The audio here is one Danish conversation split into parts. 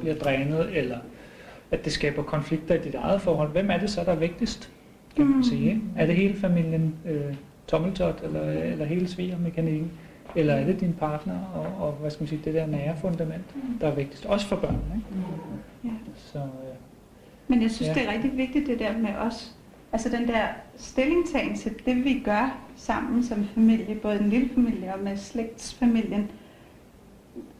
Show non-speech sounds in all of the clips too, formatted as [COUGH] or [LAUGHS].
bliver drænet, eller at det skaber konflikter i dit eget forhold, hvem er det så, der er vigtigst, kan man Mm. sige? Ikke? Er det hele familien øh, tommeltot, eller, eller hele svigermekanikken? Eller er det din partner og, og hvad skal man sige, det der nære fundament, der er vigtigst? Også for børn, ikke? Ja. Så, øh, Men jeg synes, Ja. ja. det er rigtig vigtigt det der med os. Altså den der stillingtagen til det, vi gør sammen som familie, både en lille familie og med slægtsfamilien.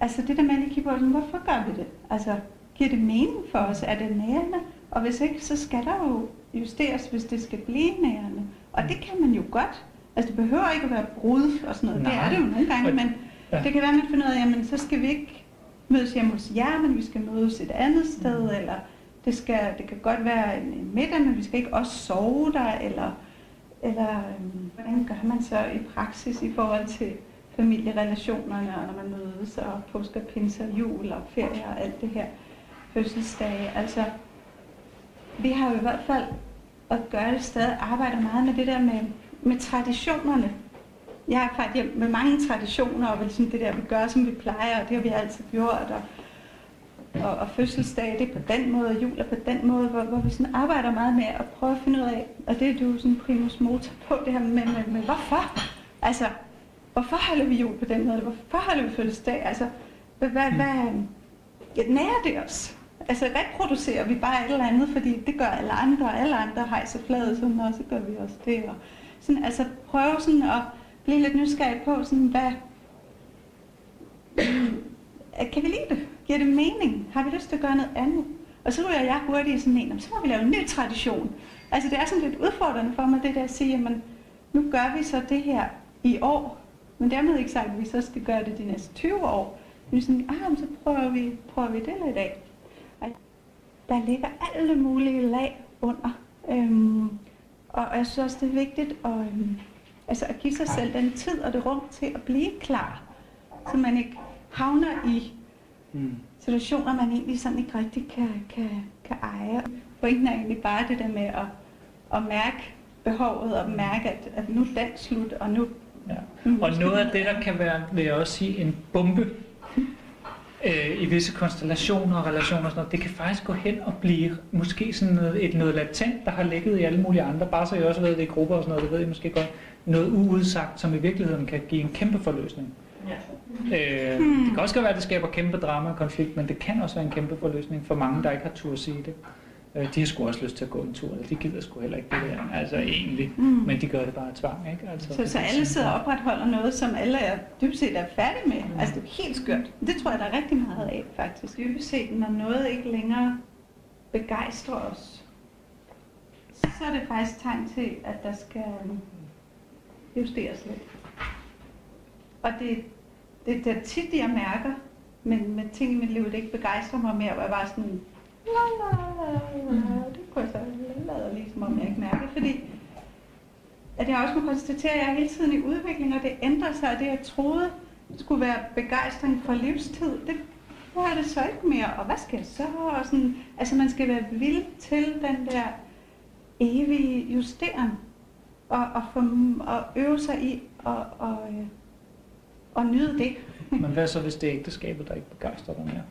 Altså det der med sådan, hvorfor gør vi det? Altså giver det mening for os? Er det nærende? Og hvis ikke, så skal der jo justeres, hvis det skal blive nærende. Og det kan man jo godt. Altså det behøver ikke at være brud og sådan noget. Nej. Det er det jo nogle gange, men Ja. det kan være, at man finder ud af, jamen så skal vi ikke mødes hjemme hos jer, men vi skal mødes et andet sted, Mm. eller det, skal, det kan godt være en, en middag, men vi skal ikke også sove der, eller, eller øhm, hvordan gør man så i praksis i forhold til familierelationerne, og når man mødes, og påske, pinse, og jul og ferie og alt det her, fødselsdage. Altså, vi har jo i hvert fald at gøre det stadig, arbejder meget med det der med, med traditionerne. Jeg er faktisk med mange traditioner, og vel sådan det der, vi gør, som vi plejer, og det har vi altid gjort, og og, og fødselsdag, det er på den måde, og jul er på den måde, hvor, hvor vi sådan arbejder meget med at prøve at finde ud af, og det er du sådan primus motor på, det her med, med, med hvorfor? Altså, hvorfor holder vi jul på den måde? Hvorfor holder vi fødselsdag? Altså, hvad, hvad, hvad ja, nærer det os? Altså, reproducerer vi bare et eller andet, fordi det gør alle andre, og alle andre hejser fladet, sådan, og så gør vi også det. Og sådan, altså, prøve sådan at blive lidt nysgerrig på, sådan, hvad, [CLEARS THROAT] kan vi lide det? Giver det mening? Har vi lyst til at gøre noget andet? Og så ryger jeg hurtigt i sådan en, så må vi lave en ny tradition. Altså det er sådan lidt udfordrende for mig, det der at sige, jamen nu gør vi så det her i år, men dermed ikke sagt, at vi så skal gøre det de næste 20 år. Men sådan, ah, så prøver vi, prøver vi det lidt af. Og Der ligger alle mulige lag under. Øhm, og jeg synes også, det er vigtigt at, øhm, altså at give sig selv den tid og det rum til at blive klar, så man ikke havner i mm. situationer, man egentlig sådan ikke rigtig kan, kan, kan eje. Pointen er egentlig bare det der med at, at mærke behovet og mærke, at, at nu er den slut, og nu... Ja. nu Og noget af det, der kan være, vil jeg også sige, en bombe øh, i visse konstellationer og relationer og sådan noget, det kan faktisk gå hen og blive måske sådan noget, et noget latent, der har ligget i alle mulige andre, bare så jeg også ved det i grupper og sådan noget, det ved jeg måske godt, noget uudsagt, som i virkeligheden kan give en kæmpe forløsning. Øh, Hmm. Det kan også godt være, at det skaber kæmpe drama og konflikt, men det kan også være en kæmpe forløsning for mange, der ikke har tur at sige det. Øh, de har sgu også lyst til at gå en tur, eller de gider sgu heller ikke det der, altså egentlig, Mm. men de gør det bare af tvang, ikke? Altså, Så, så alle sidder og opretholder noget, som alle er dybest set er færdige med. Altså det er helt skørt. Det tror jeg, der er rigtig meget af, faktisk. Dybest set, når noget ikke længere begejstrer os, så er det faktisk tegn til, at der skal justeres lidt. Og det, det, det er tit, jeg mærker, men med ting i mit liv, det ikke begejstrer mig mere, hvor jeg bare sådan, la, la, la, la, det kunne jeg så lade lige som om jeg ikke mærker, fordi at jeg også må konstatere, at jeg er hele tiden i udvikling, og det ændrer sig, og det jeg troede skulle være begejstring for livstid, det er det så ikke mere, og hvad skal jeg så? Og sådan, altså man skal være vild til den der evige justering, og, og, få, og øve sig i og, og, øh, og nyde det. [LAUGHS] Men hvad så, hvis det er ægteskabet, der ikke begejstrer dig mere?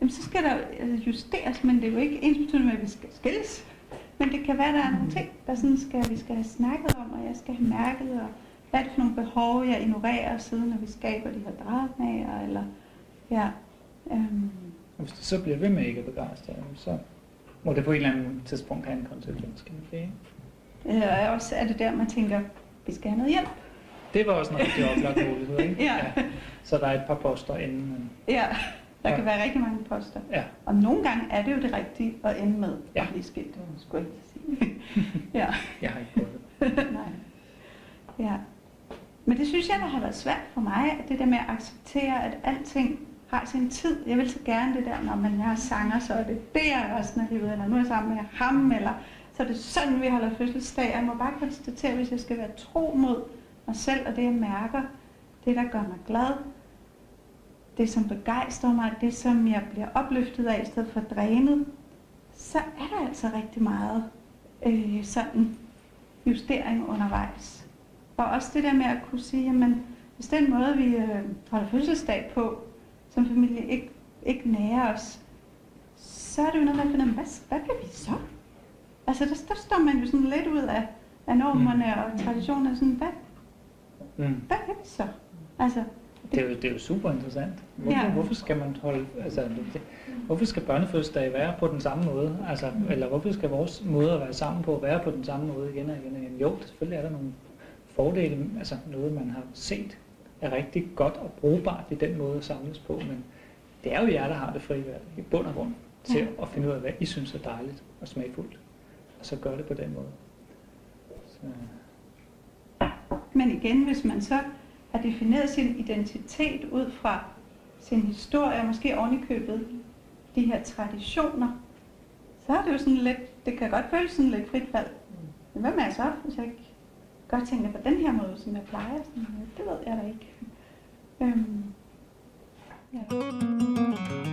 Jamen, så skal der altså, justeres, men det er jo ikke ens med, at vi skal skilles. Men det kan være, der er nogle ting, der sådan skal, vi skal have snakket om, og jeg skal have mærket, og hvad er det for nogle behov, jeg ignorerer, siden når vi skaber de her dramaer, eller ja. Øhm, Og Hvis det så bliver ved med ikke at begejstre, så må det på et eller andet tidspunkt have en konsekvens, kan man sige. øh, og også er det der, man tænker, vi skal have noget hjælp. Det var også en rigtig oplagt mulighed, ikke? Ja. Så der er et par poster inden. Men... Ja, der Ja. kan være rigtig mange poster. Ja. Og nogle gange er det jo det rigtige at ende med Ja. at blive skilt, skulle jeg ikke sige. [LAUGHS] ja. Jeg har ikke prøvet det. [LAUGHS] Nej. Ja. Men det synes jeg, der har været svært for mig, at det der med at acceptere, at alting har sin tid. Jeg vil så gerne det der, når man er sanger, så er det der resten af livet, eller nu er jeg sammen med ham, eller så er det sådan, vi holder fødselsdag. Jeg må bare konstatere, hvis jeg skal være tro mod mig selv, og det jeg mærker, det der gør mig glad, det som begejstrer mig, det som jeg bliver opløftet af, i stedet for drænet, så er der altså rigtig meget øh, sådan justering undervejs. Og også det der med at kunne sige, jamen, hvis den måde, vi øh, holder fødselsdag på, som familie ikke, ikke nærer os, så er det jo noget med at finde, hvad, hvad kan vi så? Altså, der, der står man jo sådan lidt ud af, af normerne mm. og traditionerne, sådan, hvad, Mm. hvad kan vi så? Altså, Det er, jo, det er jo super interessant. Hvorfor, Ja. hvorfor skal man holde, altså, det, hvorfor skal børnefødselsdage være på den samme måde? Altså, eller hvorfor skal vores måde at være sammen på være på den samme måde igen og igen og igen? Jo, selvfølgelig er der nogle fordele, altså noget man har set er rigtig godt og brugbart i den måde at samles på, men det er jo jer, der har det frie valg i bund og grund til Ja. at finde ud af, hvad I synes er dejligt og smagfuldt, og så gør det på den måde. Så, Men igen, hvis man så har defineret sin identitet ud fra sin historie, og måske ovenikøbet de her traditioner, så er det jo sådan lidt, det kan godt føles sådan lidt frit fald. Men hvad med jeg så, hvis jeg ikke godt tænker på den her måde, som jeg plejer? Sådan, det ved jeg da ikke. Øhm, ja.